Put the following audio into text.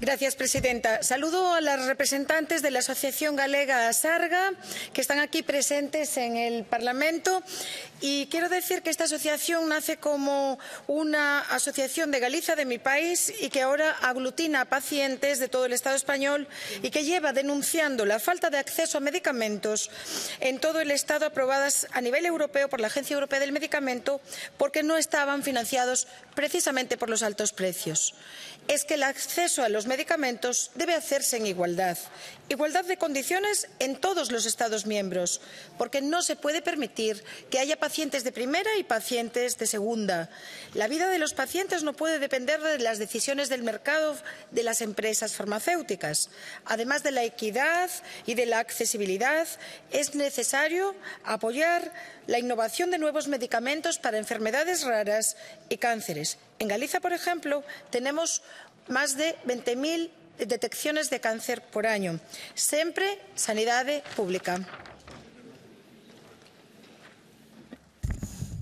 Gracias, presidenta. Saludo a las representantes de la Asociación Galega Sarga, que están aquí presentes en el Parlamento. Y quiero decir que esta asociación nace como una asociación de Galicia, de mi país, y que ahora aglutina a pacientes de todo el Estado español y que lleva denunciando la falta de acceso a medicamentos en todo el Estado aprobadas a nivel europeo por la Agencia Europea del Medicamento porque no estaban financiados precisamente por los altos precios. Es que el acceso a los medicamentos debe hacerse en igualdad. Igualdad de condiciones en todos los Estados miembros, porque no se puede permitir que haya pacientes de primera y pacientes de segunda. La vida de los pacientes no puede depender de las decisiones del mercado de las empresas farmacéuticas. Además de la equidad y de la accesibilidad, es necesario apoyar la innovación de nuevos medicamentos para enfermedades raras y cánceres. En Galicia, por ejemplo, tenemos máis de 20.000 detecciones de cáncer por año. Sempre sanidade pública.